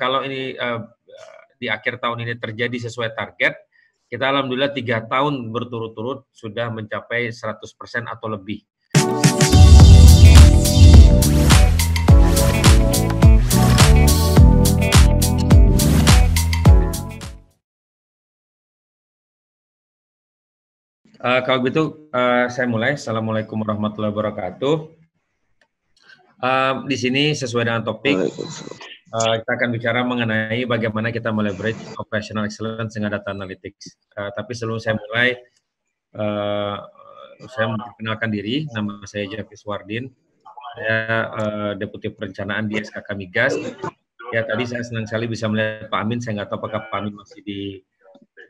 kalau ini uh, di akhir tahun ini terjadi sesuai target, kita alhamdulillah tiga tahun berturut-turut sudah mencapai 100% atau lebih. Uh, kalau gitu uh, saya mulai. Assalamualaikum warahmatullahi wabarakatuh. Uh, di sini sesuai dengan topik uh, kita akan bicara mengenai bagaimana kita meleverage operational excellence dengan data analytics. Uh, tapi sebelum saya mulai, uh, saya memperkenalkan diri. Nama saya Javis Wardin. Saya uh, Deputi Perencanaan di SKK Migas. Ya tadi saya senang sekali bisa melihat Pak Amin. Saya nggak tahu apakah Pak Amin masih di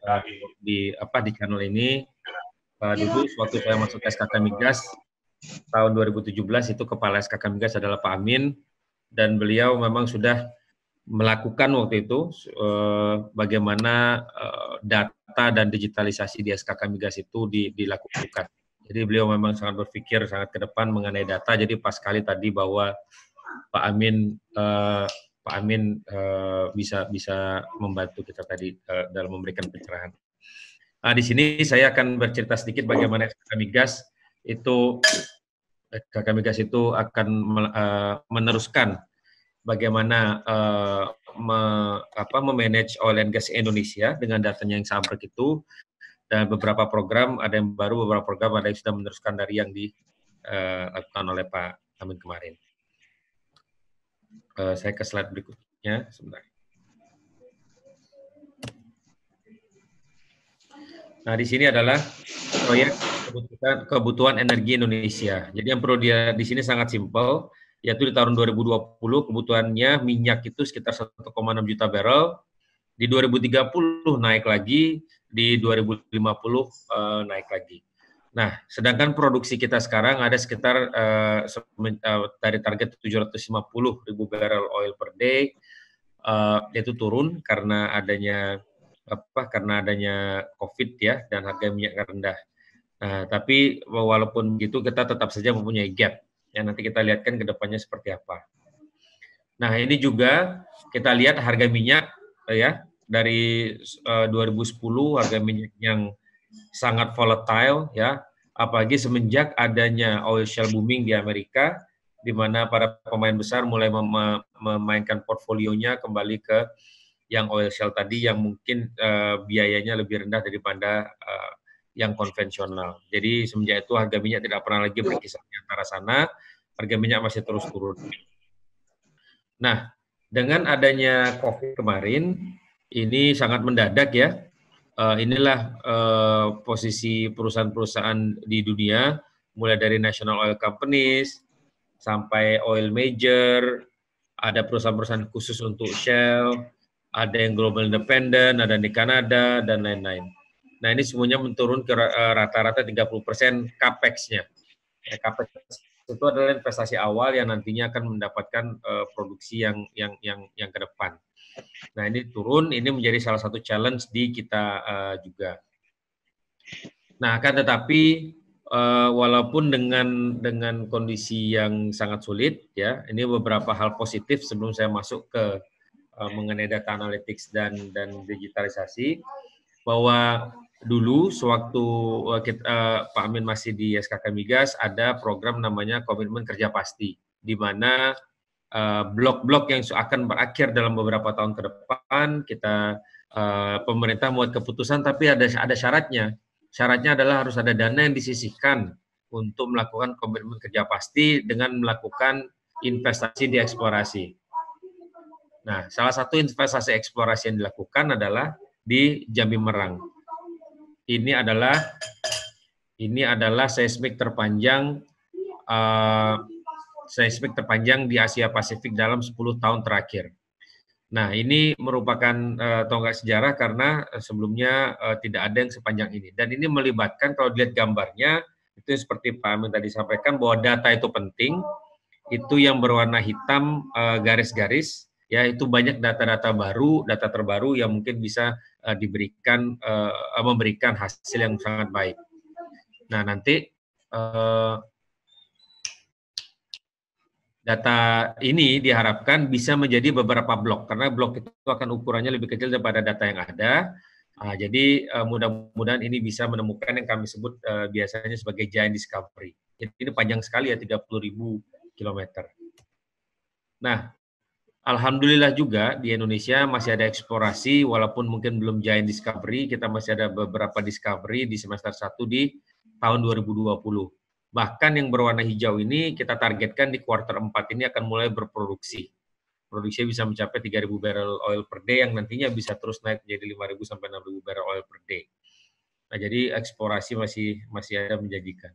uh, di apa di channel ini uh, dulu waktu saya masuk SKK Migas tahun 2017 itu kepala SKK Migas adalah Pak Amin dan beliau memang sudah melakukan waktu itu uh, bagaimana uh, data dan digitalisasi di SKK Migas itu di, dilakukan. Jadi beliau memang sangat berpikir sangat ke depan mengenai data. Jadi pas sekali tadi bahwa Pak Amin uh, Pak Amin uh, bisa bisa membantu kita tadi uh, dalam memberikan pencerahan. Nah, di sini saya akan bercerita sedikit bagaimana SKK Migas itu SKK Migas itu akan uh, meneruskan bagaimana uh, me, apa memanage oil and gas Indonesia dengan datanya yang sama itu dan beberapa program ada yang baru beberapa program ada yang sudah meneruskan dari yang dilakukan uh, oleh Pak Amin kemarin. Saya ke slide berikutnya sebentar. Nah, di sini adalah proyek kebutuhan, kebutuhan energi Indonesia. Jadi yang perlu dia di sini sangat simpel, yaitu di tahun 2020 kebutuhannya minyak itu sekitar 1,6 juta barrel, di 2030 naik lagi, di 2050 uh, eh, naik lagi. Nah, sedangkan produksi kita sekarang ada sekitar uh, dari target 750 ribu barrel oil per day, uh, itu turun karena adanya apa karena adanya COVID ya dan harga minyak rendah. Nah, tapi walaupun begitu kita tetap saja mempunyai gap. Ya nanti kita lihatkan ke depannya seperti apa. Nah, ini juga kita lihat harga minyak ya dari uh, 2010 harga minyak yang sangat volatile ya, apalagi semenjak adanya oil shale booming di Amerika di mana para pemain besar mulai mem memainkan portfolionya kembali ke yang oil shale tadi yang mungkin uh, biayanya lebih rendah daripada uh, yang konvensional. Jadi semenjak itu harga minyak tidak pernah lagi berkisar di antara sana, harga minyak masih terus turun. Nah, dengan adanya COVID kemarin, ini sangat mendadak ya. Uh, inilah uh, posisi perusahaan-perusahaan di dunia, mulai dari national oil companies sampai oil major, ada perusahaan-perusahaan khusus untuk Shell, ada yang global independent, ada di Kanada, dan lain-lain. Nah ini semuanya menurun ke eh, rata-rata 30% capex-nya. Ya, capex itu adalah investasi awal yang nantinya akan mendapatkan uh, produksi yang yang yang yang ke depan. Nah ini turun, ini menjadi salah satu challenge di kita uh, juga. Nah akan tetapi uh, walaupun dengan dengan kondisi yang sangat sulit ya, ini beberapa hal positif sebelum saya masuk ke uh, mengenai data analytics dan dan digitalisasi bahwa dulu sewaktu uh, kita, uh, Pak Amin masih di SKK Migas ada program namanya komitmen kerja pasti di mana blok-blok uh, yang akan berakhir dalam beberapa tahun ke depan kita uh, pemerintah membuat keputusan tapi ada ada syaratnya. Syaratnya adalah harus ada dana yang disisihkan untuk melakukan komitmen kerja pasti dengan melakukan investasi di eksplorasi Nah, salah satu investasi eksplorasi yang dilakukan adalah di Jambi Merang. Ini adalah ini adalah seismik terpanjang uh, seismik terpanjang di Asia Pasifik dalam 10 tahun terakhir. Nah, ini merupakan uh, tonggak sejarah karena uh, sebelumnya uh, tidak ada yang sepanjang ini. Dan ini melibatkan kalau dilihat gambarnya itu seperti Pak Amin tadi sampaikan bahwa data itu penting. Itu yang berwarna hitam garis-garis ya itu banyak data-data baru, data terbaru yang mungkin bisa uh, diberikan uh, memberikan hasil yang sangat baik. Nah nanti uh, data ini diharapkan bisa menjadi beberapa blok karena blok itu akan ukurannya lebih kecil daripada data yang ada. Nah, jadi uh, mudah-mudahan ini bisa menemukan yang kami sebut uh, biasanya sebagai giant discovery. Jadi ini panjang sekali ya 30.000 kilometer. Nah, alhamdulillah juga di Indonesia masih ada eksplorasi walaupun mungkin belum giant discovery, kita masih ada beberapa discovery di semester 1 di tahun 2020 Bahkan yang berwarna hijau ini kita targetkan di kuartal 4 ini akan mulai berproduksi. Produksi bisa mencapai 3.000 barrel oil per day yang nantinya bisa terus naik menjadi 5.000 sampai 6.000 barrel oil per day. Nah, jadi eksplorasi masih masih ada menjanjikan.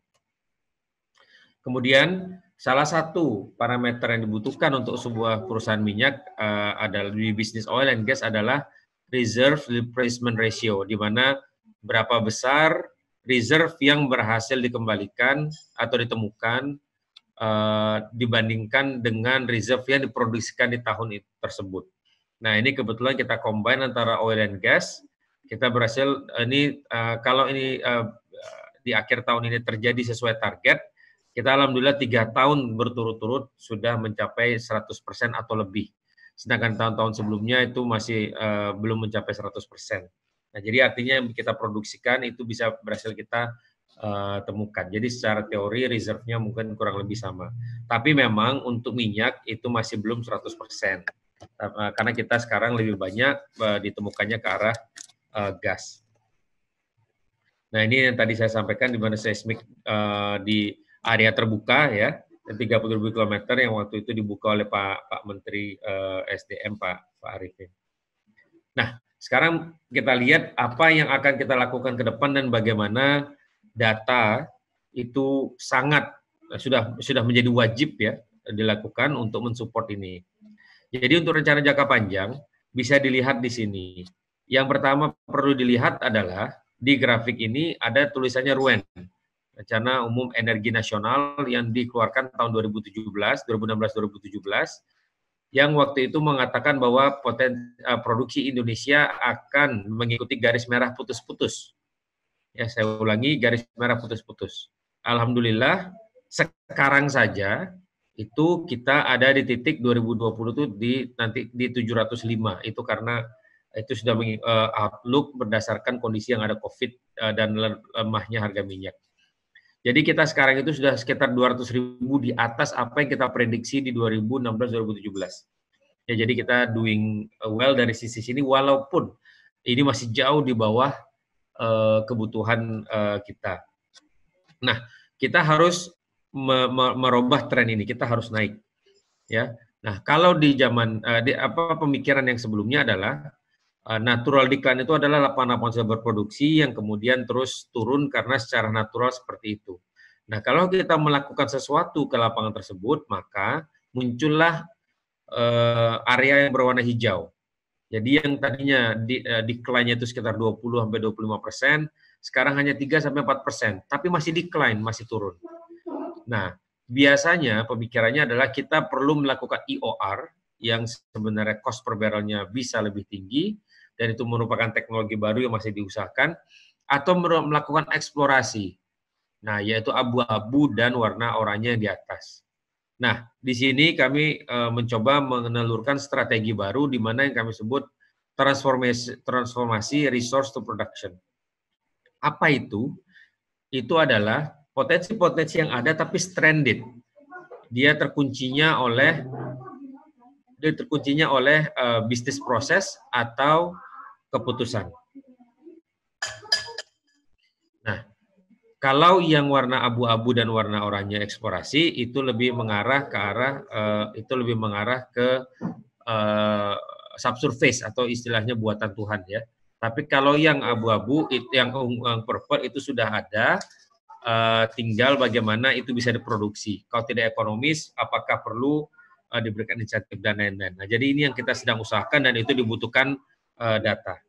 Kemudian salah satu parameter yang dibutuhkan untuk sebuah perusahaan minyak uh, adalah di bisnis oil and gas adalah reserve replacement ratio, di mana berapa besar reserve yang berhasil dikembalikan atau ditemukan uh, dibandingkan dengan reserve yang diproduksikan di tahun tersebut. Nah ini kebetulan kita combine antara oil and gas. Kita berhasil ini uh, kalau ini uh, di akhir tahun ini terjadi sesuai target, kita alhamdulillah tiga tahun berturut-turut sudah mencapai 100% atau lebih. Sedangkan tahun-tahun sebelumnya itu masih uh, belum mencapai 100%. Nah, jadi artinya yang kita produksikan itu bisa berhasil kita uh, temukan. Jadi secara teori reserve-nya mungkin kurang lebih sama. Tapi memang untuk minyak itu masih belum 100%. Uh, karena kita sekarang lebih banyak ditemukannya ke arah uh, gas. Nah, ini yang tadi saya sampaikan di mana seismik uh, di area terbuka ya, 30.000 km yang waktu itu dibuka oleh Pak Pak Menteri uh, SDM Pak Pak Arifin. Nah, sekarang kita lihat apa yang akan kita lakukan ke depan dan bagaimana data itu sangat sudah sudah menjadi wajib ya dilakukan untuk mensupport ini. Jadi untuk rencana jangka panjang bisa dilihat di sini. Yang pertama perlu dilihat adalah di grafik ini ada tulisannya RUEN, Rencana Umum Energi Nasional yang dikeluarkan tahun 2017, 2016-2017 yang waktu itu mengatakan bahwa poten, uh, produksi Indonesia akan mengikuti garis merah putus-putus. Ya, saya ulangi garis merah putus-putus. Alhamdulillah sekarang saja itu kita ada di titik 2020 itu di nanti di 705 itu karena itu sudah uh, outlook berdasarkan kondisi yang ada Covid uh, dan lemahnya harga minyak. Jadi kita sekarang itu sudah sekitar 200 ribu di atas apa yang kita prediksi di 2016-2017. Ya, jadi kita doing well dari sisi sini walaupun ini masih jauh di bawah uh, kebutuhan uh, kita. Nah, kita harus me me merubah tren ini. Kita harus naik. Ya. Nah, kalau di zaman uh, di, apa pemikiran yang sebelumnya adalah uh, natural decline itu adalah lapangan-lapangan sudah berproduksi yang kemudian terus turun karena secara natural seperti itu. Nah, kalau kita melakukan sesuatu ke lapangan tersebut, maka muncullah uh, area yang berwarna hijau. Jadi yang tadinya di, uh, decline itu sekitar 20 sampai 25 persen, sekarang hanya 3 sampai 4 persen, tapi masih decline, masih turun. Nah, biasanya pemikirannya adalah kita perlu melakukan EOR yang sebenarnya cost per barrelnya bisa lebih tinggi, dan itu merupakan teknologi baru yang masih diusahakan, atau melakukan eksplorasi Nah, yaitu abu-abu dan warna oranye di atas. Nah, di sini kami e, mencoba menelurkan strategi baru di mana yang kami sebut transformasi, transformasi resource to production. Apa itu? Itu adalah potensi-potensi yang ada tapi stranded. Dia terkuncinya oleh dia terkuncinya oleh e, bisnis proses atau keputusan. Kalau yang warna abu-abu dan warna oranye eksplorasi itu lebih mengarah ke arah uh, itu lebih mengarah ke uh, subsurface atau istilahnya buatan Tuhan ya. Tapi kalau yang abu-abu itu yang, yang purple itu sudah ada uh, tinggal bagaimana itu bisa diproduksi. Kalau tidak ekonomis apakah perlu diberikan insentif dan lain-lain. Nah, jadi ini yang kita sedang usahakan dan itu dibutuhkan uh, data.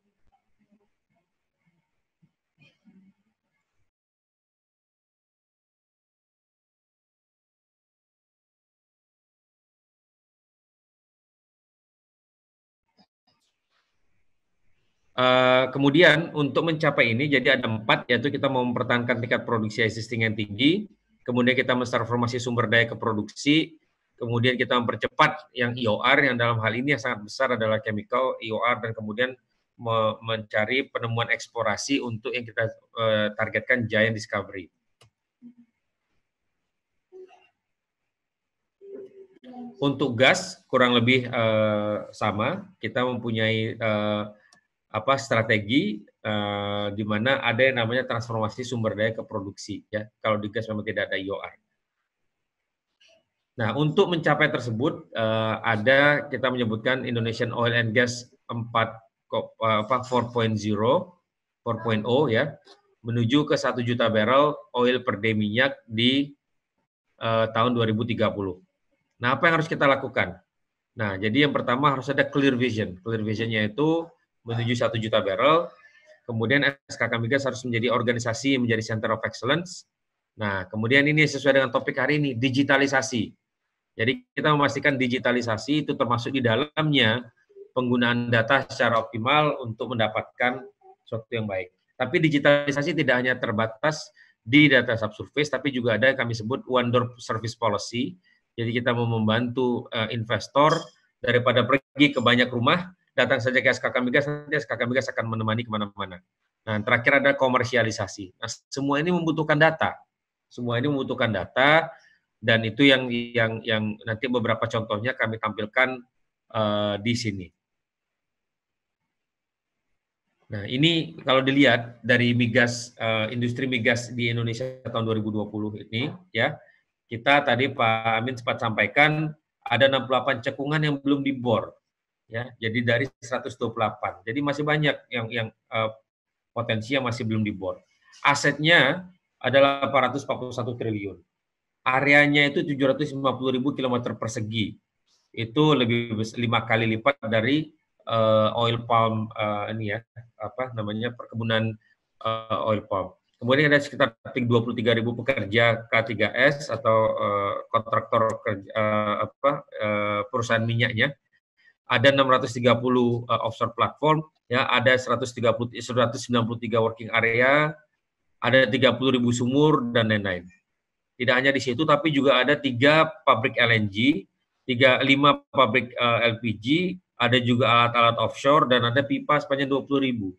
Uh, kemudian untuk mencapai ini jadi ada empat yaitu kita mau mempertahankan tingkat produksi existing yang tinggi, kemudian kita mentransformasi sumber daya ke produksi, kemudian kita mempercepat yang IOR yang dalam hal ini yang sangat besar adalah chemical IOR dan kemudian me mencari penemuan eksplorasi untuk yang kita uh, targetkan giant discovery. Untuk gas kurang lebih uh, sama, kita mempunyai uh, apa strategi uh, di mana ada yang namanya transformasi sumber daya ke produksi ya. Kalau di gas memang tidak ada IOR. Nah, untuk mencapai tersebut uh, ada kita menyebutkan Indonesian Oil and Gas 4 apa 4.0 4.0 ya menuju ke 1 juta barrel oil per day minyak di uh, tahun 2030. Nah, apa yang harus kita lakukan? Nah, jadi yang pertama harus ada clear vision. Clear visionnya itu menuju 1 juta barrel. Kemudian SKK Migas harus menjadi organisasi menjadi center of excellence. Nah, kemudian ini sesuai dengan topik hari ini, digitalisasi. Jadi kita memastikan digitalisasi itu termasuk di dalamnya penggunaan data secara optimal untuk mendapatkan sesuatu yang baik. Tapi digitalisasi tidak hanya terbatas di data subsurface, tapi juga ada yang kami sebut one door service policy. Jadi kita mau membantu uh, investor daripada pergi ke banyak rumah, datang saja ke SKK Migas, nanti SKK Migas akan menemani ke mana-mana. Nah, terakhir ada komersialisasi. Nah, semua ini membutuhkan data. Semua ini membutuhkan data, dan itu yang yang yang nanti beberapa contohnya kami tampilkan uh, di sini. Nah, ini kalau dilihat dari migas uh, industri migas di Indonesia tahun 2020 ini ya, kita tadi Pak Amin sempat sampaikan ada 68 cekungan yang belum dibor. Ya, jadi dari 128. Jadi masih banyak yang yang uh, potensi yang masih belum dibor. Asetnya adalah 841 triliun areanya itu 750 ribu kilometer persegi. Itu lebih lima kali lipat dari uh, oil palm uh, ini ya, apa namanya perkebunan uh, oil palm. Kemudian ada sekitar 23 ribu pekerja K3S atau uh, kontraktor kerja, uh, apa uh, perusahaan minyaknya. Ada 630 uh, offshore platform, ya ada 130 193 working area, ada 30 ribu sumur dan lain-lain. Tidak hanya di situ, tapi juga ada tiga pabrik LNG, tiga lima pabrik uh, eh, LPG, ada juga alat-alat offshore dan ada pipa sepanjang 20 ribu.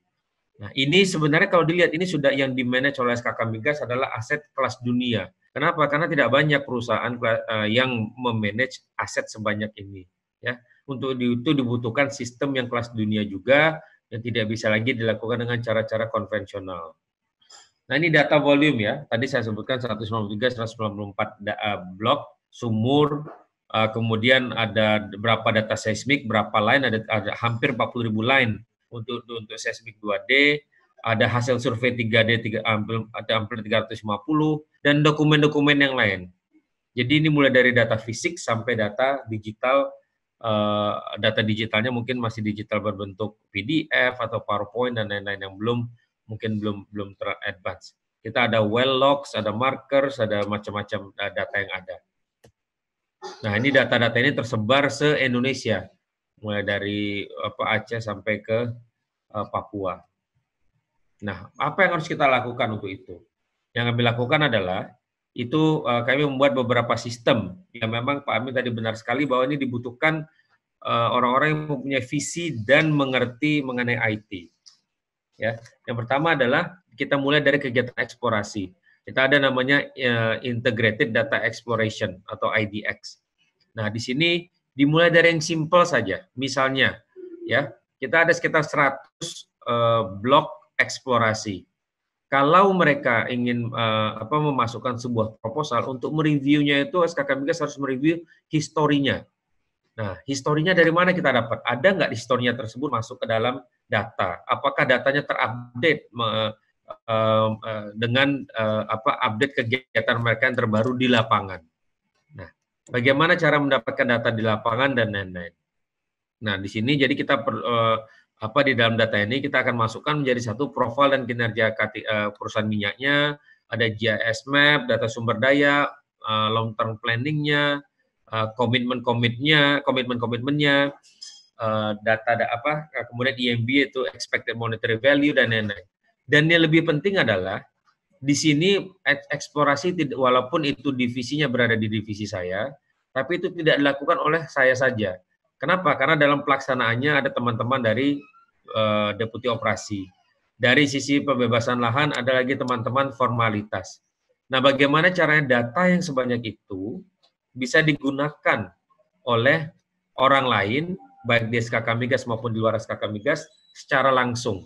Nah, ini sebenarnya kalau dilihat ini sudah yang dimanage oleh SKK Migas adalah aset kelas dunia. Kenapa? Karena tidak banyak perusahaan uh, yang memanage aset sebanyak ini. Ya, untuk itu dibutuhkan sistem yang kelas dunia juga yang tidak bisa lagi dilakukan dengan cara-cara konvensional. Nah ini data volume ya. Tadi saya sebutkan 193, 194 uh, blok, sumur, uh, kemudian ada berapa data seismik, berapa line, ada, ada hampir 40 ribu line untuk untuk seismik 2D, ada hasil survei 3D, 3, ada hampir 350, dan dokumen-dokumen yang lain. Jadi ini mulai dari data fisik sampai data digital, uh, data digitalnya mungkin masih digital berbentuk PDF atau PowerPoint dan lain-lain yang belum mungkin belum belum teradvance. Kita ada well logs, ada markers, ada macam-macam uh, data yang ada. Nah, ini data-data ini tersebar se-Indonesia, mulai dari apa Aceh sampai ke uh, Papua. Nah, apa yang harus kita lakukan untuk itu? Yang kami lakukan adalah itu kami membuat beberapa sistem yang memang Pak Amin tadi benar sekali bahwa ini dibutuhkan orang-orang uh, yang mempunyai visi dan mengerti mengenai IT. Ya, yang pertama adalah kita mulai dari kegiatan eksplorasi. Kita ada namanya uh, Integrated Data Exploration atau IDX. Nah, di sini dimulai dari yang simple saja. Misalnya, ya, kita ada sekitar 100 uh, eh, blok eksplorasi. Kalau mereka ingin uh, apa memasukkan sebuah proposal untuk mereviewnya itu SKK Migas harus mereview historinya. Nah, historinya dari mana kita dapat? Ada nggak historinya tersebut masuk ke dalam data. Apakah datanya terupdate uh, uh, dengan uh, apa update kegiatan mereka yang terbaru di lapangan. Nah, bagaimana cara mendapatkan data di lapangan dan lain-lain. Nah, di sini jadi kita per, uh, apa di dalam data ini kita akan masukkan menjadi satu profil dan kinerja uh, perusahaan minyaknya, ada GIS map, data sumber daya, uh, long term planningnya, uh, komitmen komitnya, komitmen komitmennya, data ada apa, eh, kemudian EMB itu expected monetary value dan lain-lain. Dan yang lebih penting adalah di sini eksplorasi walaupun itu divisinya berada di divisi saya, Tapi itu tidak dilakukan oleh saya saja. Kenapa? Karena dalam pelaksanaannya ada teman-teman dari uh, deputi operasi. Dari sisi pembebasan lahan ada lagi teman-teman formalitas. Nah, bagaimana caranya data yang sebanyak itu bisa digunakan oleh orang lain, baik di SKK Migas maupun di luar SKK Migas, secara langsung.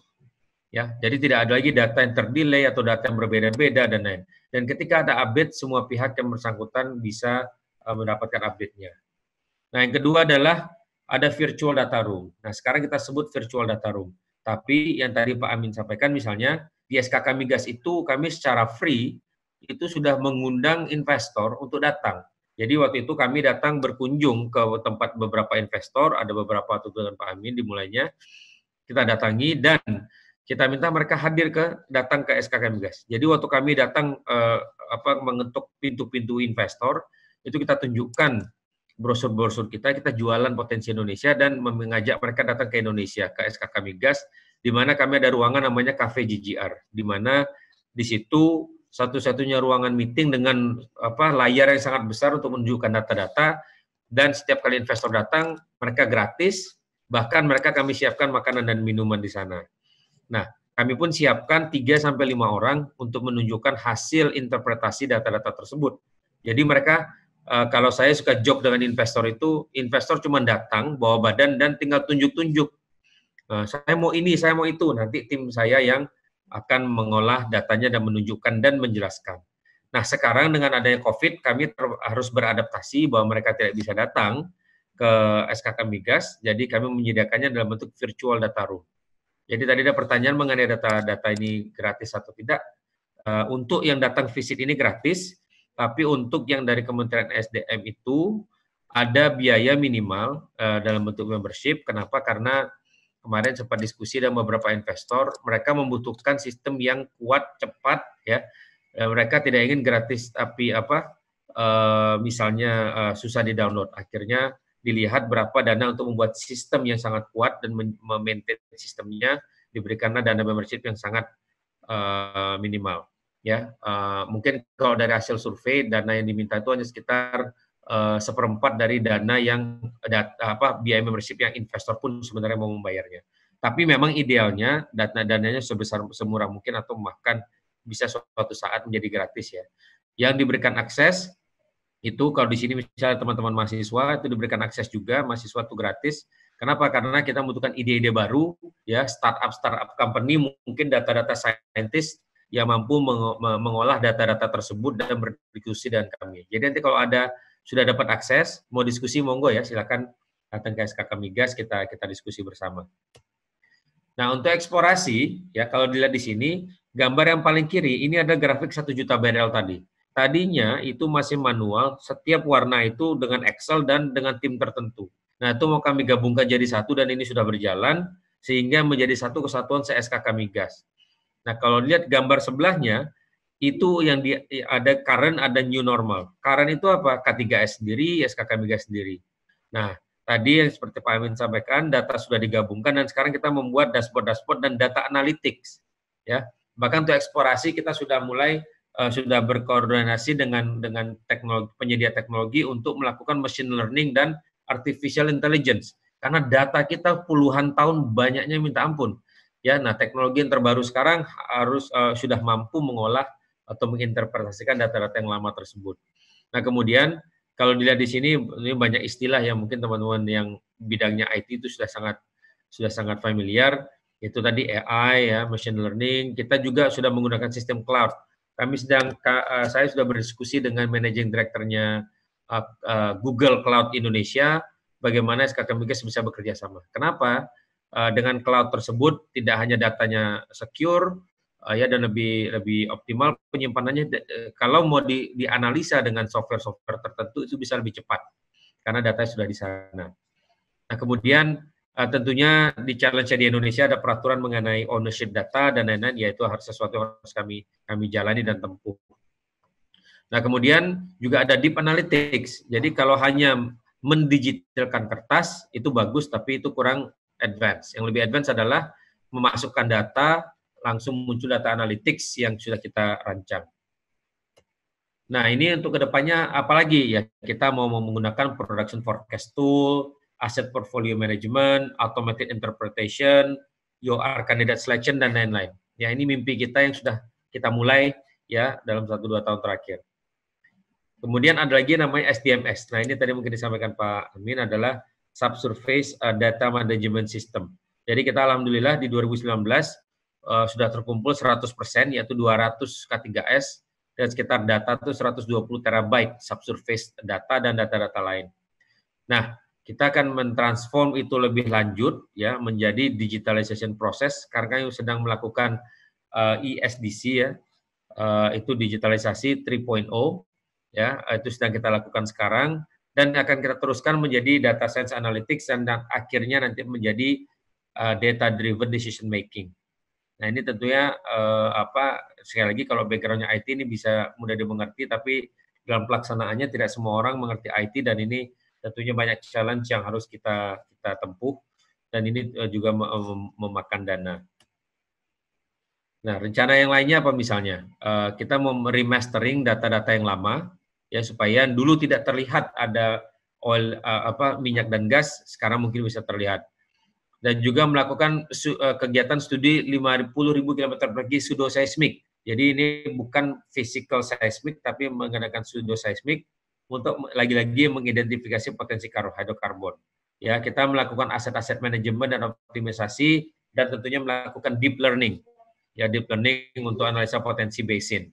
Ya, jadi tidak ada lagi data yang terdelay atau data yang berbeda-beda dan lain. Dan ketika ada update, semua pihak yang bersangkutan bisa uh, mendapatkan update-nya. Nah, yang kedua adalah ada virtual data room. Nah, sekarang kita sebut virtual data room. Tapi yang tadi Pak Amin sampaikan misalnya di SKK Migas itu kami secara free itu sudah mengundang investor untuk datang. Jadi waktu itu kami datang berkunjung ke tempat beberapa investor, ada beberapa tuntutan Pak Amin dimulainya. Kita datangi dan kita minta mereka hadir ke datang ke SKK Migas. Jadi waktu kami datang eh, apa mengetuk pintu-pintu investor, itu kita tunjukkan brosur-brosur kita, kita jualan potensi Indonesia dan mengajak mereka datang ke Indonesia ke SKK Migas, di mana kami ada ruangan namanya Cafe GGR, di mana di situ satu-satunya ruangan meeting dengan apa layar yang sangat besar untuk menunjukkan data-data dan setiap kali investor datang mereka gratis bahkan mereka kami siapkan makanan dan minuman di sana. Nah, kami pun siapkan 3 sampai 5 orang untuk menunjukkan hasil interpretasi data-data tersebut. Jadi mereka eh, kalau saya suka joke dengan investor itu, investor cuma datang bawa badan dan tinggal tunjuk-tunjuk. Nah, saya mau ini, saya mau itu. Nanti tim saya yang akan mengolah datanya dan menunjukkan dan menjelaskan. Nah, sekarang dengan adanya COVID, kami harus beradaptasi bahwa mereka tidak bisa datang ke SKK Migas, jadi kami menyediakannya dalam bentuk virtual data room. Jadi tadi ada pertanyaan mengenai data-data ini gratis atau tidak. Uh, untuk yang datang visit ini gratis, tapi untuk yang dari Kementerian SDM itu ada biaya minimal uh, dalam bentuk membership. Kenapa? Karena kemarin sempat diskusi dan beberapa investor, mereka membutuhkan sistem yang kuat, cepat, ya. Mereka tidak ingin gratis, tapi apa? Uh, misalnya uh, susah di download. Akhirnya dilihat berapa dana untuk membuat sistem yang sangat kuat dan memaintain sistemnya diberikanlah dana membership yang sangat uh, minimal ya uh, mungkin kalau dari hasil survei dana yang diminta itu hanya sekitar uh, seperempat dari dana yang data, apa biaya membership yang investor pun sebenarnya mau membayarnya. Tapi memang idealnya dana dananya sebesar semurah mungkin atau bahkan bisa suatu saat menjadi gratis ya. Yang diberikan akses itu kalau di sini misalnya teman-teman mahasiswa itu diberikan akses juga mahasiswa itu gratis. Kenapa? Karena kita membutuhkan ide-ide baru ya startup startup company mungkin data-data scientist yang mampu mengolah data-data tersebut dan berdiskusi dengan kami. Jadi nanti kalau ada sudah dapat akses, mau diskusi monggo ya, silakan datang ke SKK Migas kita kita diskusi bersama. Nah, untuk eksplorasi ya kalau dilihat di sini gambar yang paling kiri ini ada grafik satu juta barel tadi. Tadinya itu masih manual, setiap warna itu dengan Excel dan dengan tim tertentu. Nah, itu mau kami gabungkan jadi satu dan ini sudah berjalan sehingga menjadi satu kesatuan SKK Migas. Nah, kalau lihat gambar sebelahnya, itu yang di, ada current ada new normal. Current itu apa? K3S sendiri, SKK Migas sendiri. Nah, tadi yang seperti Pak Amin sampaikan, data sudah digabungkan dan sekarang kita membuat dashboard-dashboard dan data analytics. Ya, bahkan untuk eksplorasi kita sudah mulai uh, sudah berkoordinasi dengan dengan teknologi penyedia teknologi untuk melakukan machine learning dan artificial intelligence. Karena data kita puluhan tahun banyaknya minta ampun. Ya, nah teknologi yang terbaru sekarang harus uh, sudah mampu mengolah atau menginterpretasikan data-data yang lama tersebut. Nah, kemudian kalau dilihat di sini ini banyak istilah yang mungkin teman-teman yang bidangnya IT itu sudah sangat sudah sangat familiar. Itu tadi AI ya, machine learning. Kita juga sudah menggunakan sistem cloud. Kami sedang eh, saya sudah berdiskusi dengan managing directornya uh, Google Cloud Indonesia bagaimana SKK Migas bisa bekerja sama. Kenapa? Uh, dengan cloud tersebut tidak hanya datanya secure, uh, ya dan lebih lebih optimal penyimpanannya uh, kalau mau di, dianalisa dengan software-software tertentu itu bisa lebih cepat karena data sudah di sana. Nah, kemudian uh, tentunya di challenge di Indonesia ada peraturan mengenai ownership data dan lain-lain yaitu harus sesuatu yang harus kami kami jalani dan tempuh. Nah, kemudian juga ada deep analytics. Jadi kalau hanya mendigitalkan kertas itu bagus tapi itu kurang advance. Yang lebih advance adalah memasukkan data langsung muncul data analytics yang sudah kita rancang. Nah, ini untuk ke depannya apalagi ya kita mau menggunakan production forecast tool, asset portfolio management, automated interpretation, your candidate selection dan lain-lain. Ya, ini mimpi kita yang sudah kita mulai ya dalam satu dua tahun terakhir. Kemudian ada lagi namanya SDMS. Nah, ini tadi mungkin disampaikan Pak Amin adalah Subsurface uh, Data Management System. Jadi kita alhamdulillah di 2019 uh, sudah terkumpul 100% yaitu 200 K3S dan sekitar data itu 120 terabyte subsurface data dan data-data lain. Nah, kita akan mentransform itu lebih lanjut ya menjadi digitalization proses karena yang sedang melakukan uh, eh, ESDC ya uh, itu digitalisasi 3.0 ya itu sedang kita lakukan sekarang dan akan kita teruskan menjadi data science analytics dan, akhirnya nanti menjadi uh, data driven decision making. Nah ini tentunya uh, apa sekali lagi kalau backgroundnya IT ini bisa mudah dimengerti tapi dalam pelaksanaannya tidak semua orang mengerti IT dan ini tentunya banyak challenge yang harus kita kita tempuh dan ini uh, juga mem memakan dana. Nah rencana yang lainnya apa misalnya kita mau remastering data-data yang lama ya supaya dulu tidak terlihat ada oil uh, apa minyak dan gas sekarang mungkin bisa terlihat dan juga melakukan uh, kegiatan studi 50.000 km persegi pseudoseismik. Jadi ini bukan physical seismik tapi menggunakan pseudoseismik untuk lagi-lagi mengidentifikasi potensi hidrokarbon. Ya, kita melakukan aset-aset manajemen dan optimisasi dan tentunya melakukan deep learning. Ya, deep learning untuk analisa potensi basin.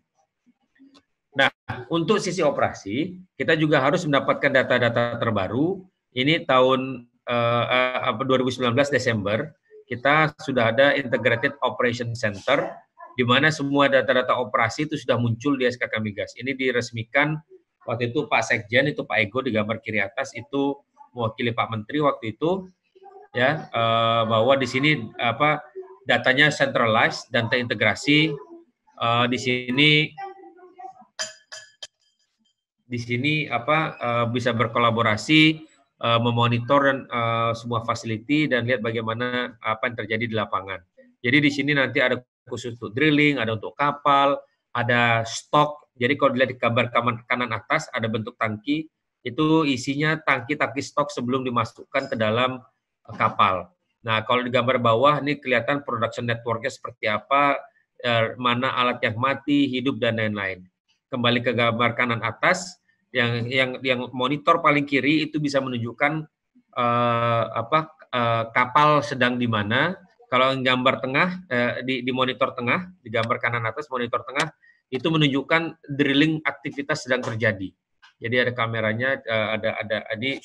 Untuk sisi operasi, kita juga harus mendapatkan data-data terbaru. Ini tahun uh, 2019 Desember kita sudah ada Integrated Operation Center di mana semua data-data operasi itu sudah muncul di SKK Migas. Ini diresmikan waktu itu Pak Sekjen itu Pak Ego di gambar kiri atas itu mewakili Pak Menteri waktu itu ya uh, bahwa di sini apa datanya centralized dan terintegrasi uh, di sini di sini apa uh, bisa berkolaborasi uh, memonitor dan uh, semua fasiliti dan lihat bagaimana apa yang terjadi di lapangan. Jadi di sini nanti ada khusus untuk drilling, ada untuk kapal, ada stok. Jadi kalau dilihat di gambar kanan atas ada bentuk tangki, itu isinya tangki-tangki stok sebelum dimasukkan ke dalam kapal. Nah, kalau di gambar bawah ini kelihatan production networknya seperti apa, mana alat yang mati, hidup dan lain-lain. Kembali ke gambar kanan atas, yang yang yang monitor paling kiri itu bisa menunjukkan uh, apa uh, kapal sedang di mana. Kalau gambar tengah uh, di, di monitor tengah, di gambar kanan atas monitor tengah itu menunjukkan drilling aktivitas sedang terjadi. Jadi ada kameranya, uh, ada ada ini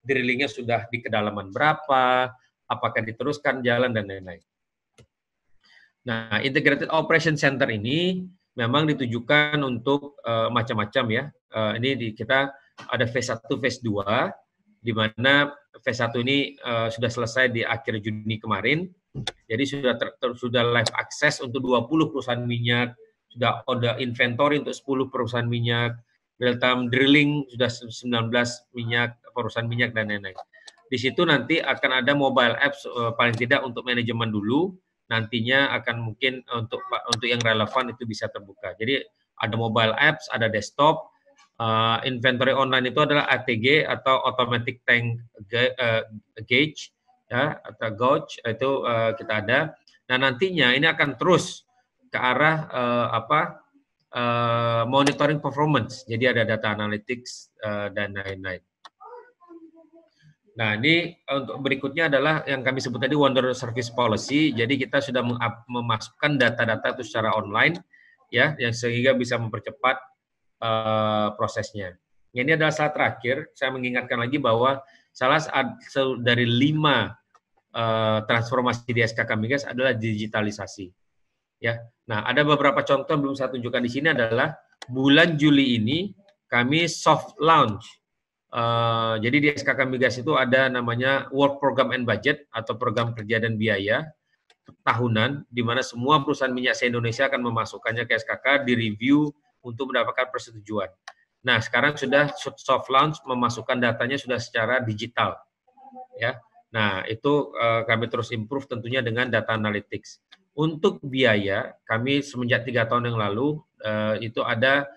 drillingnya sudah di kedalaman berapa, apakah diteruskan jalan dan lain-lain. Nah, Integrated Operation Center ini memang ditujukan untuk uh, macam-macam ya. Uh, ini di, kita ada phase 1, phase 2, di mana phase 1 ini uh, sudah selesai di akhir Juni kemarin. Jadi sudah ter, ter, sudah live access untuk 20 perusahaan minyak, sudah ada inventory untuk 10 perusahaan minyak, real time drilling sudah 19 minyak perusahaan minyak dan lain-lain. Di situ nanti akan ada mobile apps uh, paling tidak untuk manajemen dulu, nantinya akan mungkin untuk untuk yang relevan itu bisa terbuka. Jadi ada mobile apps, ada desktop, uh, inventory online itu adalah ATG atau automatic tank uh, gauge ya atau gauge itu uh, kita ada. Nah nantinya ini akan terus ke arah uh, apa uh, monitoring performance. Jadi ada data analytics uh, dan lain-lain. Nah, ini untuk berikutnya adalah yang kami sebut tadi Wonder Service Policy. Jadi kita sudah memasukkan data-data itu secara online, ya, yang sehingga bisa mempercepat uh, prosesnya. Ini adalah saat terakhir. Saya mengingatkan lagi bahwa salah satu dari lima uh, transformasi di SKK Migas adalah digitalisasi. Ya, nah ada beberapa contoh yang belum saya tunjukkan di sini adalah bulan Juli ini kami soft launch Uh, jadi di SKK Migas itu ada namanya Work Program and Budget atau program kerja dan biaya tahunan di mana semua perusahaan minyak se-Indonesia akan memasukkannya ke SKK di review untuk mendapatkan persetujuan. Nah, sekarang sudah soft launch memasukkan datanya sudah secara digital. Ya. Nah, itu uh, kami terus improve tentunya dengan data analytics. Untuk biaya, kami semenjak tiga tahun yang lalu uh, itu ada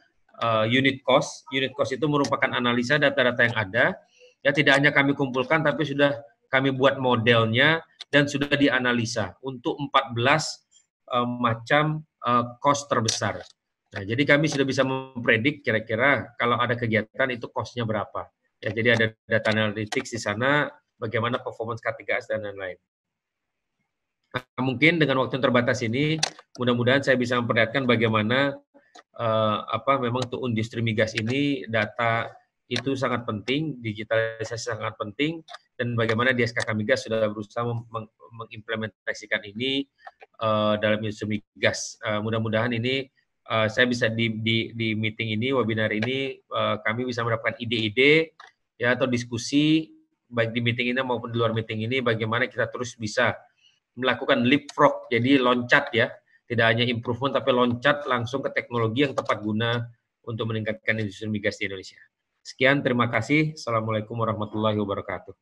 uh, unit cost. Unit cost itu merupakan analisa data-data yang ada. Ya tidak hanya kami kumpulkan, tapi sudah kami buat modelnya dan sudah dianalisa untuk 14 uh, macam uh, cost terbesar. Nah, jadi kami sudah bisa mempredik kira-kira kalau ada kegiatan itu cost-nya berapa. Ya, jadi ada data analytics di sana, bagaimana performance K3S dan lain-lain. Nah, mungkin dengan waktu yang terbatas ini, mudah-mudahan saya bisa memperlihatkan bagaimana uh, apa memang untuk industri migas ini data itu sangat penting, digitalisasi sangat penting, dan bagaimana di SKK Migas sudah berusaha meng mengimplementasikan ini uh, dalam industri migas. Uh, mudah-mudahan ini uh, saya bisa di, di, di meeting ini, webinar ini, uh, kami bisa mendapatkan ide-ide ya atau diskusi baik di meeting ini maupun di luar meeting ini, bagaimana kita terus bisa melakukan leapfrog, jadi loncat ya, tidak hanya improvement tapi loncat langsung ke teknologi yang tepat guna untuk meningkatkan industri migas di Indonesia. Sekian, terima kasih. Assalamualaikum warahmatullahi wabarakatuh.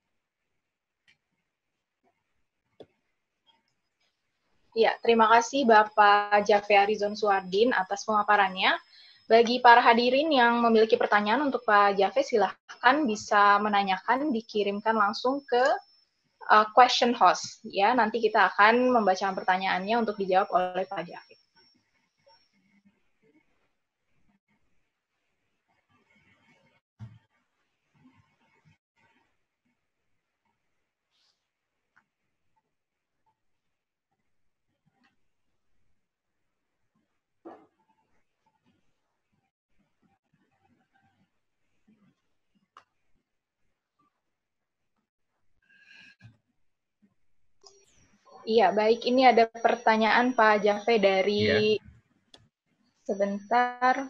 Ya, terima kasih Bapak Jaffe Arizon Suardin atas pemaparannya. Bagi para hadirin yang memiliki pertanyaan untuk Pak Jaffe, silahkan bisa menanyakan, dikirimkan langsung ke uh, question host. Ya, nanti kita akan membaca pertanyaannya untuk dijawab oleh Pak. Iya, baik. Ini ada pertanyaan Pak Jaffe dari ya. sebentar.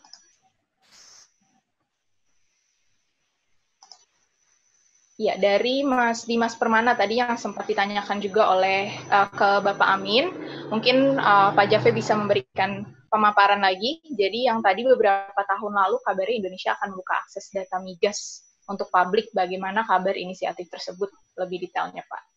Ya, dari Mas Dimas Permana tadi yang sempat ditanyakan juga oleh uh, ke Bapak Amin. Mungkin uh, Pak Jaffe bisa memberikan pemaparan lagi. Jadi yang tadi beberapa tahun lalu kabarnya Indonesia akan membuka akses data migas untuk publik. Bagaimana kabar inisiatif tersebut lebih detailnya, Pak?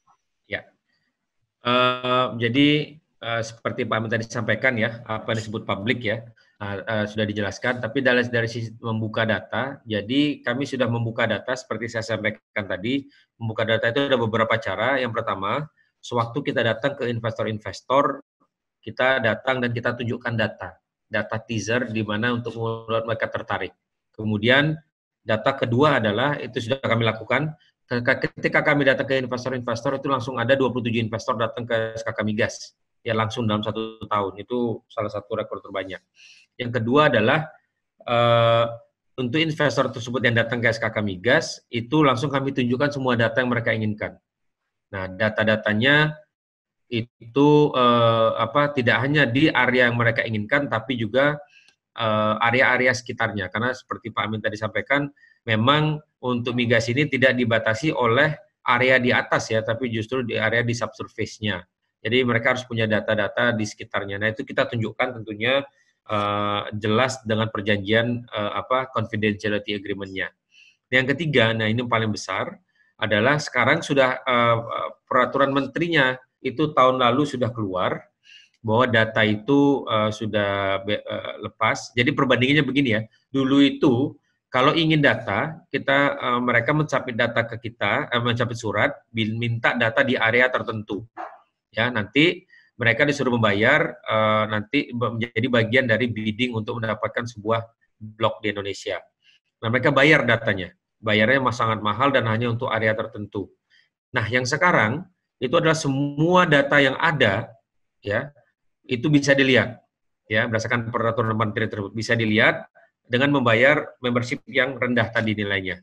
Uh, jadi uh, seperti Pak Amin tadi sampaikan ya, apa yang disebut publik ya, uh, uh, sudah dijelaskan. Tapi dari dari sisi membuka data, jadi kami sudah membuka data seperti saya sampaikan tadi. Membuka data itu ada beberapa cara. Yang pertama, sewaktu kita datang ke investor-investor, kita datang dan kita tunjukkan data, data teaser di mana untuk membuat mereka tertarik. Kemudian data kedua adalah itu sudah kami lakukan ketika kami datang ke investor-investor itu langsung ada 27 investor datang ke SKK Migas ya langsung dalam satu tahun itu salah satu rekor terbanyak. Yang kedua adalah uh, untuk investor tersebut yang datang ke SKK Migas itu langsung kami tunjukkan semua data yang mereka inginkan. Nah data-datanya itu uh, apa tidak hanya di area yang mereka inginkan tapi juga eh, area-area uh, sekitarnya karena seperti Pak Amin tadi sampaikan memang untuk migas ini tidak dibatasi oleh area di atas ya, tapi justru di area di subsurface-nya. Jadi mereka harus punya data-data di sekitarnya. Nah itu kita tunjukkan tentunya uh, jelas dengan perjanjian uh, apa confidentiality agreement-nya. Yang ketiga, nah ini paling besar adalah sekarang sudah uh, peraturan menterinya itu tahun lalu sudah keluar bahwa data itu uh, sudah be, uh, lepas. Jadi perbandingannya begini ya. Dulu itu kalau ingin data, kita uh, mereka mencapit data ke kita, uh, mencapit surat, minta data di area tertentu. Ya, nanti mereka disuruh membayar uh, nanti menjadi bagian dari bidding untuk mendapatkan sebuah blok di Indonesia. Nah, mereka bayar datanya. Bayarnya sangat mahal dan hanya untuk area tertentu. Nah, yang sekarang itu adalah semua data yang ada ya, itu bisa dilihat ya berdasarkan peraturan menteri tersebut bisa dilihat dengan membayar membership yang rendah tadi nilainya.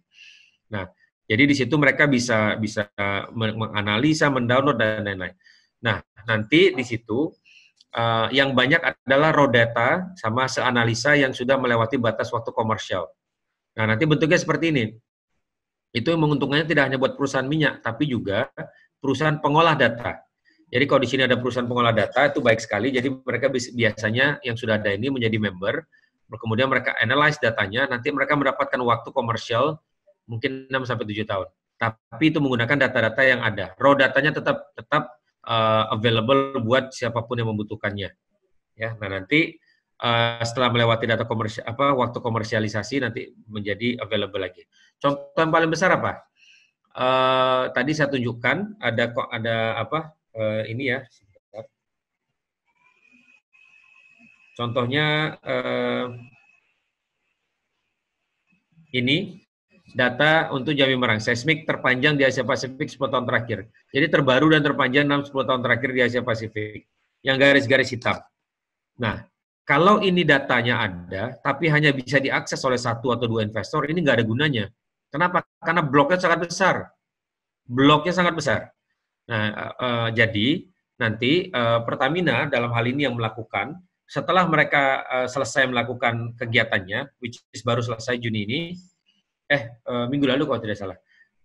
Nah, jadi di situ mereka bisa bisa menganalisa, mendownload dan lain-lain. Nah, nanti di situ uh, yang banyak adalah raw data sama seanalisa yang sudah melewati batas waktu komersial. Nah, nanti bentuknya seperti ini. Itu menguntungkannya tidak hanya buat perusahaan minyak, tapi juga perusahaan pengolah data. Jadi kalau di sini ada perusahaan pengolah data itu baik sekali. Jadi mereka biasanya yang sudah ada ini menjadi member kemudian mereka analyze datanya, nanti mereka mendapatkan waktu komersial mungkin 6 sampai 7 tahun. Tapi itu menggunakan data-data yang ada. Raw datanya tetap tetap uh, available buat siapa pun yang membutuhkannya. Ya, nah nanti uh, setelah melewati data komersial apa waktu komersialisasi nanti menjadi available lagi. Contoh yang paling besar apa? Uh, tadi saya tunjukkan ada kok ada apa uh, ini ya. Contohnya uh, ini data untuk Jambi Merang, seismik terpanjang di Asia Pasifik 10 tahun terakhir. Jadi terbaru dan terpanjang 6 10 tahun terakhir di Asia Pasifik. Yang garis-garis hitam. Nah, kalau ini datanya ada, tapi hanya bisa diakses oleh satu atau dua investor, ini nggak ada gunanya. Kenapa? Karena bloknya sangat besar. Bloknya sangat besar. Nah, uh, jadi nanti uh, Pertamina dalam hal ini yang melakukan, setelah mereka uh, selesai melakukan kegiatannya, which is baru selesai Juni ini, eh uh, minggu lalu kalau tidak salah,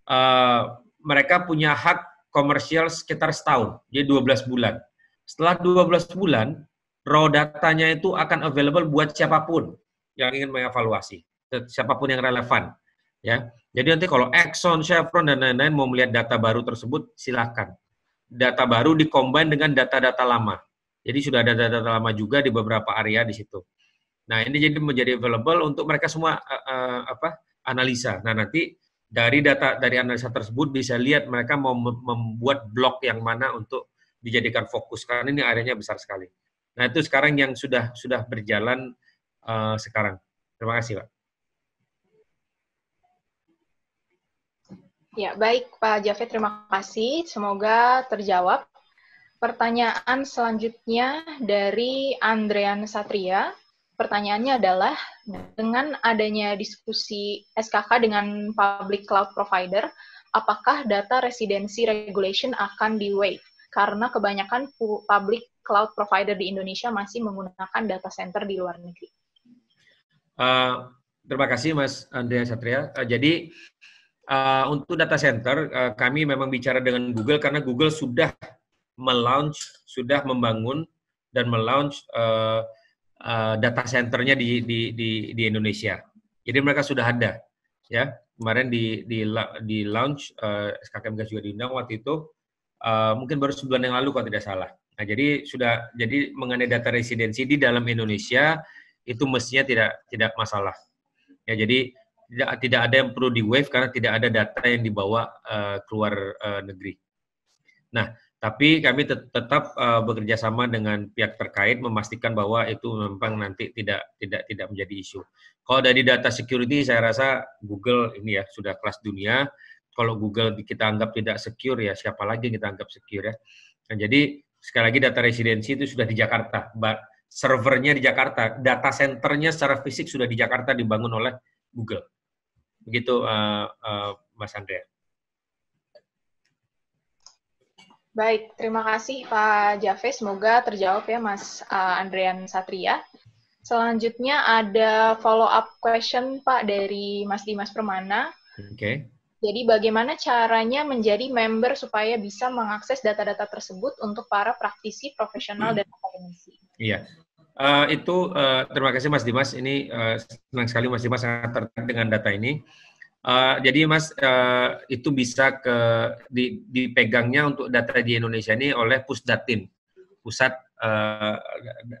uh, mereka punya hak komersial sekitar setahun, jadi 12 bulan. Setelah 12 bulan, raw datanya itu akan available buat siapa pun yang ingin mengevaluasi, siapa pun yang relevan. Ya, jadi nanti kalau Exxon, Chevron dan lain-lain mau melihat data baru tersebut, silakan. Data baru dikombin dengan data-data lama. Jadi sudah ada data-data lama juga di beberapa area di situ. Nah ini jadi menjadi available untuk mereka semua uh, uh, apa analisa. Nah nanti dari data dari analisa tersebut bisa lihat mereka mau membuat blok yang mana untuk dijadikan fokus karena ini areanya besar sekali. Nah itu sekarang yang sudah sudah berjalan uh, sekarang. Terima kasih, Pak. Ya, baik Pak Javed, terima kasih. Semoga terjawab. Pertanyaan selanjutnya dari Andrean Satria. Pertanyaannya adalah, dengan adanya diskusi SKK dengan public cloud provider, apakah data residency regulation akan di-waive? Karena kebanyakan public cloud provider di Indonesia masih menggunakan data center di luar negeri? Uh, terima kasih Mas Andrea Satria. Uh, jadi uh, untuk data center uh, kami memang bicara dengan Google karena Google sudah melaunch, sudah membangun dan melaunch uh, uh, data centernya di, di di di Indonesia. Jadi mereka sudah ada, ya kemarin di di di launch uh, SKKMG juga diundang waktu itu uh, mungkin baru sebulan yang lalu kalau tidak salah. Nah, jadi sudah jadi mengenai data residensi di dalam Indonesia itu mestinya tidak tidak masalah. Ya, jadi tidak tidak ada yang perlu di wave karena tidak ada data yang dibawa uh, keluar uh, negeri. Nah, tapi kami tet tetap uh, bekerja sama dengan pihak terkait memastikan bahwa itu memang nanti tidak tidak tidak menjadi isu. Kalau dari data security saya rasa Google ini ya sudah kelas dunia. Kalau Google kita anggap tidak secure ya siapa lagi kita anggap secure ya. Nah, jadi sekali lagi data residensi itu sudah di Jakarta, servernya di Jakarta, data centernya secara fisik sudah di Jakarta dibangun oleh Google. Begitu uh, uh, Mas Andrea. Baik, terima kasih Pak Jave. Semoga terjawab ya Mas uh, Andrean Satria. Selanjutnya ada follow up question Pak dari Mas Dimas Permana. Oke. Okay. Jadi bagaimana caranya menjadi member supaya bisa mengakses data-data tersebut untuk para praktisi, profesional, hmm. dan akademisi? Iya, uh, itu uh, terima kasih Mas Dimas. Ini uh, senang sekali Mas Dimas sangat tertarik dengan data ini. Uh, jadi Mas uh, itu bisa ke di, dipegangnya untuk data di Indonesia ini oleh Pusdatin, Pusat uh,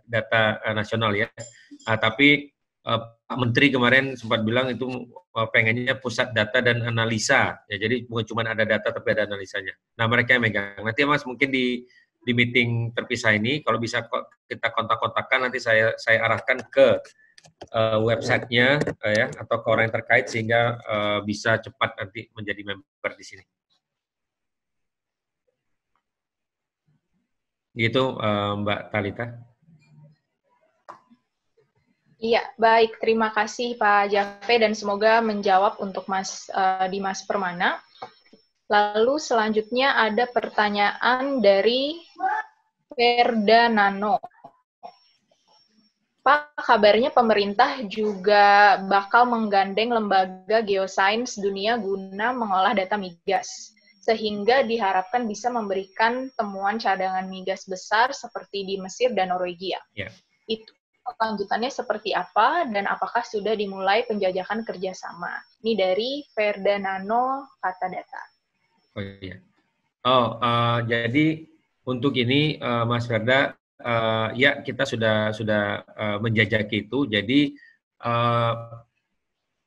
Data Nasional ya. Uh, tapi uh, Pak Menteri kemarin sempat bilang itu pengennya pusat data dan analisa. Ya, jadi bukan cuma ada data tapi ada analisanya. Nah, mereka yang megang. Nanti Mas mungkin di di meeting terpisah ini kalau bisa kita kontak-kontakkan nanti saya saya arahkan ke uh, websitenya uh, ya atau ke orang yang terkait sehingga uh, bisa cepat nanti menjadi member di sini. Gitu uh, Mbak Talita. Iya, baik. Terima kasih Pak Jaffe dan semoga menjawab untuk Mas uh, Dimas Permana. Lalu selanjutnya ada pertanyaan dari Verda Nano. Pak, kabarnya pemerintah juga bakal menggandeng lembaga geosains dunia guna mengolah data migas, sehingga diharapkan bisa memberikan temuan cadangan migas besar seperti di Mesir dan Norwegia. Yeah. Itu kelanjutannya seperti apa dan apakah sudah dimulai penjajakan kerjasama? Ini dari Verda Nano Kata Data. Oh iya. Oh, uh, jadi untuk ini uh, Mas Verda, uh, ya kita sudah sudah uh, menjajaki itu. Jadi uh,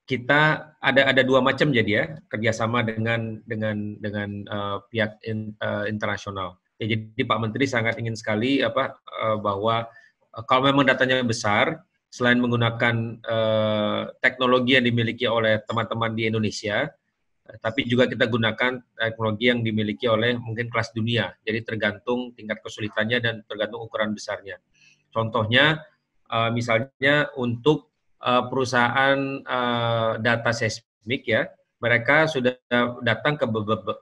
kita ada ada dua macam jadi ya kerjasama dengan dengan dengan uh, pihak in, uh, internasional. Ya, jadi Pak Menteri sangat ingin sekali apa uh, bahwa uh, kalau memang datanya besar, selain menggunakan uh, teknologi yang dimiliki oleh teman-teman di Indonesia, tapi juga kita gunakan teknologi yang dimiliki oleh mungkin kelas dunia. Jadi tergantung tingkat kesulitannya dan tergantung ukuran besarnya. Contohnya, uh, misalnya untuk uh, perusahaan uh, data seismik ya, mereka sudah datang ke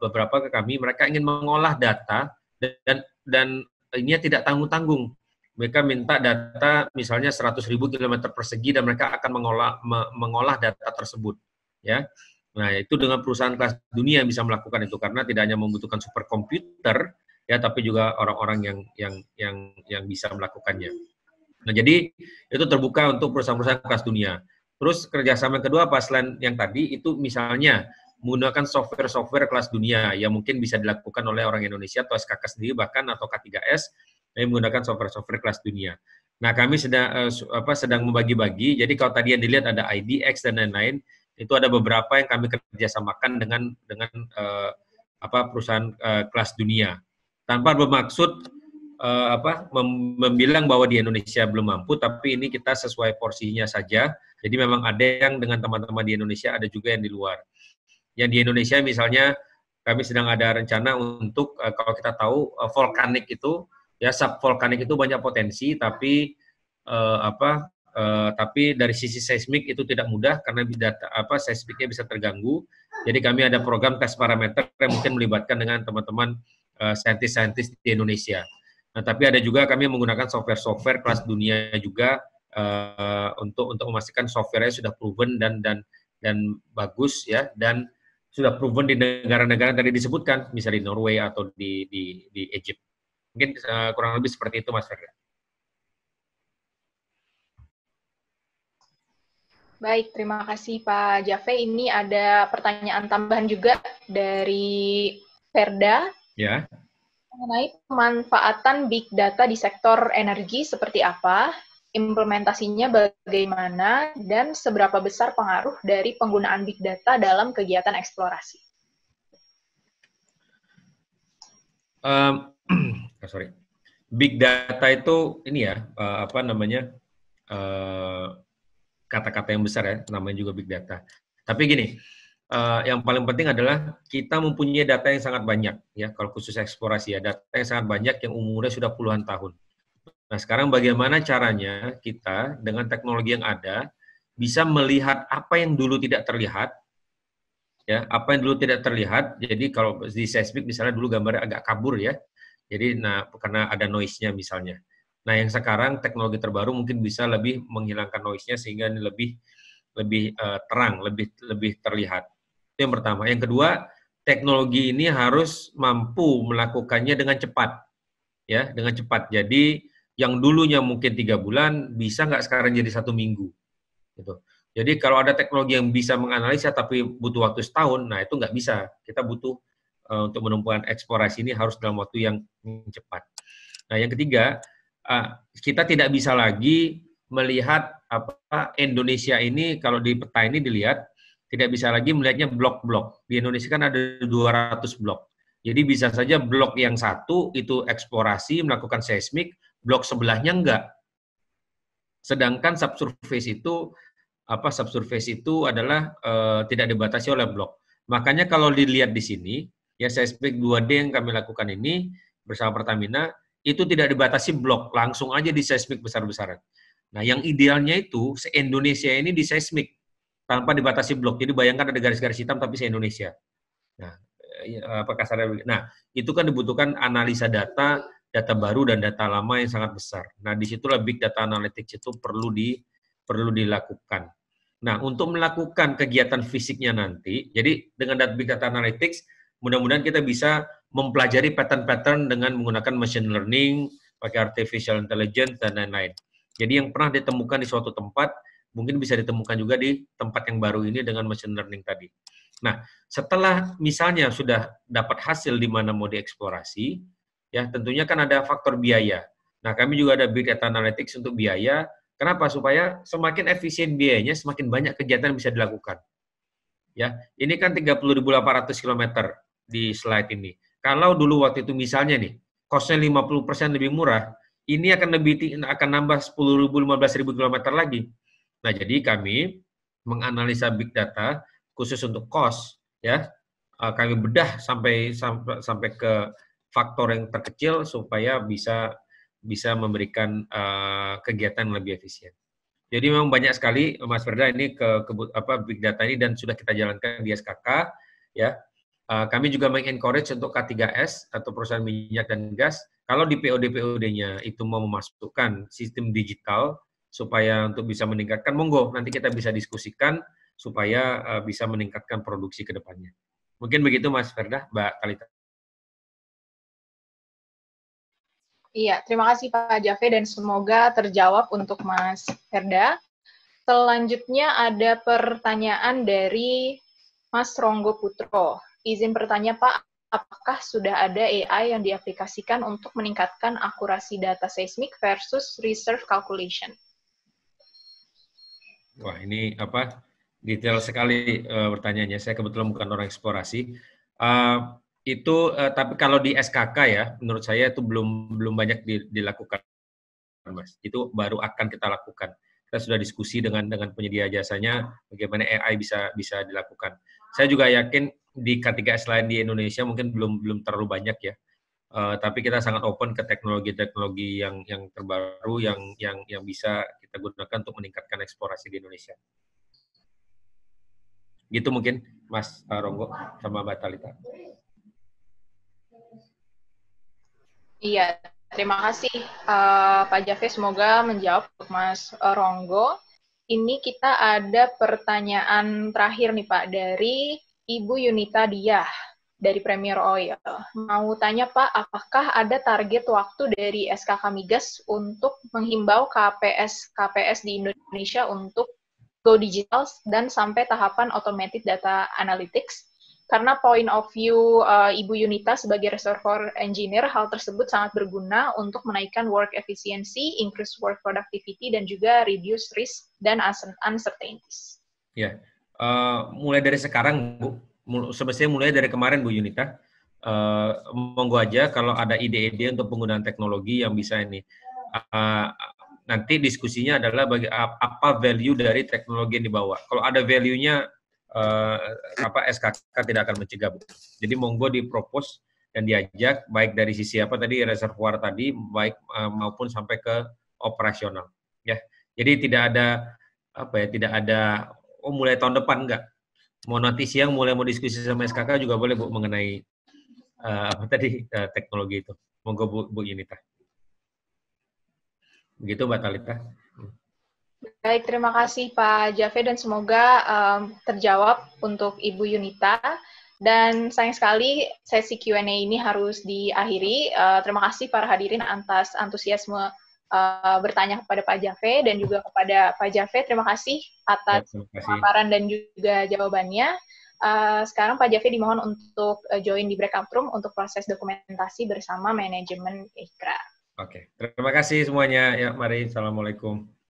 beberapa ke kami, mereka ingin mengolah data dan dan ini tidak tanggung-tanggung. Mereka minta data misalnya 100.000 km persegi dan mereka akan mengolah mengolah data tersebut ya Nah, itu dengan perusahaan kelas dunia yang bisa melakukan itu karena tidak hanya membutuhkan superkomputer ya, tapi juga orang-orang yang yang yang yang bisa melakukannya. Nah, jadi itu terbuka untuk perusahaan-perusahaan kelas dunia. Terus kerjasama kedua apa selain yang tadi itu misalnya menggunakan software-software kelas dunia yang mungkin bisa dilakukan oleh orang Indonesia atau SKK sendiri bahkan atau K3S yang menggunakan software-software kelas dunia. Nah, kami sedang uh, apa sedang membagi-bagi. Jadi kalau tadi yang dilihat ada IDX dan lain-lain, itu ada beberapa yang kami kerjasamakan dengan dengan uh, apa perusahaan uh, kelas dunia. Tanpa bermaksud uh, apa mem membilang bahwa di Indonesia belum mampu tapi ini kita sesuai porsinya saja. Jadi memang ada yang dengan teman-teman di Indonesia ada juga yang di luar. Yang di Indonesia misalnya kami sedang ada rencana untuk uh, kalau kita tahu uh, vulkanik itu ya sub vulkanik itu banyak potensi tapi uh, apa Uh, tapi dari sisi seismik itu tidak mudah karena data apa seismiknya bisa terganggu. Jadi kami ada program tes parameter yang mungkin melibatkan dengan teman-teman uh, saintis-saintis di Indonesia. Nah, tapi ada juga kami menggunakan software-software kelas dunia juga uh, untuk untuk memastikan softwarenya sudah proven dan dan dan bagus ya dan sudah proven di negara-negara tadi disebutkan, misalnya di Norway atau di di di Egypt. Mungkin uh, kurang lebih seperti itu Mas Ferdi. Baik, terima kasih Pak Jaffe. Ini ada pertanyaan tambahan juga dari Verda. Ya. Mengenai pemanfaatan big data di sektor energi seperti apa, implementasinya bagaimana, dan seberapa besar pengaruh dari penggunaan big data dalam kegiatan eksplorasi. Um, sorry, big data itu ini ya uh, apa namanya uh, kata-kata yang besar ya, namanya juga big data. Tapi gini, uh, yang paling penting adalah kita mempunyai data yang sangat banyak ya, kalau khusus eksplorasi ya, data yang sangat banyak yang umurnya sudah puluhan tahun. Nah, sekarang bagaimana caranya kita dengan teknologi yang ada bisa melihat apa yang dulu tidak terlihat ya, apa yang dulu tidak terlihat. Jadi kalau di seismik misalnya dulu gambarnya agak kabur ya. Jadi nah karena ada noise-nya misalnya. Nah, yang sekarang teknologi terbaru mungkin bisa lebih menghilangkan noise-nya sehingga ini lebih lebih uh, terang, lebih lebih terlihat. Itu yang pertama. Yang kedua, teknologi ini harus mampu melakukannya dengan cepat, ya, dengan cepat. Jadi yang dulunya mungkin tiga bulan bisa nggak sekarang jadi satu minggu, gitu. Jadi kalau ada teknologi yang bisa menganalisa tapi butuh waktu setahun, nah itu nggak bisa. Kita butuh uh, untuk menemukan eksplorasi ini harus dalam waktu yang cepat. Nah yang ketiga, kita tidak bisa lagi melihat apa Indonesia ini kalau di peta ini dilihat tidak bisa lagi melihatnya blok-blok. Di Indonesia kan ada 200 blok. Jadi bisa saja blok yang satu itu eksplorasi melakukan seismik, blok sebelahnya enggak. Sedangkan subsurface itu apa subsurface itu adalah uh, tidak dibatasi oleh blok. Makanya kalau dilihat di sini ya seismik 2D yang kami lakukan ini bersama Pertamina itu tidak dibatasi blok, langsung aja di seismik besar-besaran. Nah, yang idealnya itu se-Indonesia ini di seismik tanpa dibatasi blok. Jadi bayangkan ada garis-garis hitam tapi se-Indonesia. Nah, eh, apa kasarnya? Nah, itu kan dibutuhkan analisa data, data baru dan data lama yang sangat besar. Nah, di situlah big data analytics itu perlu di perlu dilakukan. Nah, untuk melakukan kegiatan fisiknya nanti, jadi dengan data big data analytics, mudah-mudahan kita bisa mempelajari pattern-pattern dengan menggunakan machine learning, pakai artificial intelligence, dan lain-lain. Jadi yang pernah ditemukan di suatu tempat, mungkin bisa ditemukan juga di tempat yang baru ini dengan machine learning tadi. Nah, setelah misalnya sudah dapat hasil di mana mau dieksplorasi, ya tentunya kan ada faktor biaya. Nah, kami juga ada big data analytics untuk biaya. Kenapa? Supaya semakin efisien biayanya, semakin banyak kegiatan bisa dilakukan. Ya, ini kan 30.800 km di slide ini. Kalau dulu waktu itu misalnya nih, costnya 50% lebih murah, ini akan lebih akan nambah 10.000 15.000 km lagi. Nah, jadi kami menganalisa big data khusus untuk cost ya. Eh, kami bedah sampai sampai sampai ke faktor yang terkecil supaya bisa bisa memberikan uh, kegiatan lebih efisien. Jadi memang banyak sekali Mas Ferda ini ke, ke apa big data ini dan sudah kita jalankan di SKK ya. Uh, kami juga mengencourage untuk K3S atau perusahaan minyak dan gas kalau di POD POD-nya itu mau memasukkan sistem digital supaya untuk bisa meningkatkan monggo nanti kita bisa diskusikan supaya uh, bisa meningkatkan produksi ke depannya. Mungkin begitu Mas Ferda, Mbak Kalita. Iya, terima kasih Pak Jave dan semoga terjawab untuk Mas Herda. Selanjutnya ada pertanyaan dari Mas Ronggo Putro. Izin bertanya Pak, apakah sudah ada AI yang diaplikasikan untuk meningkatkan akurasi data seismik versus reserve calculation? Wah, ini apa? Detail sekali uh, pertanyaannya. Saya kebetulan bukan orang eksplorasi. Uh, itu uh, tapi kalau di SKK ya menurut saya itu belum belum banyak dilakukan mas itu baru akan kita lakukan kita sudah diskusi dengan dengan penyedia jasanya bagaimana AI bisa bisa dilakukan saya juga yakin di K3S lain di Indonesia mungkin belum belum terlalu banyak ya uh, tapi kita sangat open ke teknologi-teknologi yang yang terbaru yang yang yang bisa kita gunakan untuk meningkatkan eksplorasi di Indonesia gitu mungkin Mas Ronggo sama Mbak Talita. Iya, terima kasih uh, Pak Jaffe. Semoga menjawab Mas Ronggo. Ini kita ada pertanyaan terakhir nih Pak dari Ibu Yunita Diah dari Premier Oil. Mau tanya Pak, apakah ada target waktu dari SKK Migas untuk menghimbau KPS KPS di Indonesia untuk go digital dan sampai tahapan automated data analytics karena point of view uh, Ibu Yunita sebagai reservoir engineer, hal tersebut sangat berguna untuk menaikkan work efficiency, increase work productivity, dan juga reduce risk dan uncertainties. Ya, uh, mulai dari sekarang, Bu, sebesarnya mulai dari kemarin, Bu Yunita, uh, monggo aja kalau ada ide-ide untuk penggunaan teknologi yang bisa ini. Uh, nanti diskusinya adalah bagi apa value dari teknologi yang dibawa. Kalau ada value-nya uh, apa SKK tidak akan mencegah. Bu. Jadi monggo dipropos dan diajak baik dari sisi apa tadi reservoir tadi baik uh, maupun sampai ke operasional ya. Jadi tidak ada apa ya tidak ada oh mulai tahun depan enggak. Mau nanti siang mulai mau diskusi sama SKK juga boleh Bu mengenai uh, apa tadi uh, teknologi itu. Monggo Bu, Bu Yunita. Begitu Mbak Talita. Baik, terima kasih Pak Jave dan semoga um, terjawab untuk Ibu Yunita. Dan sayang sekali sesi Q&A ini harus diakhiri. Uh, terima kasih para hadirin atas antusiasme uh, bertanya kepada Pak Jave dan juga kepada Pak Jave. Terima kasih atas ya, paparan dan juga jawabannya. Uh, sekarang Pak Jave dimohon untuk uh, join di breakout room untuk proses dokumentasi bersama manajemen IKRA. Oke, terima kasih semuanya. Ya, mari. Assalamualaikum.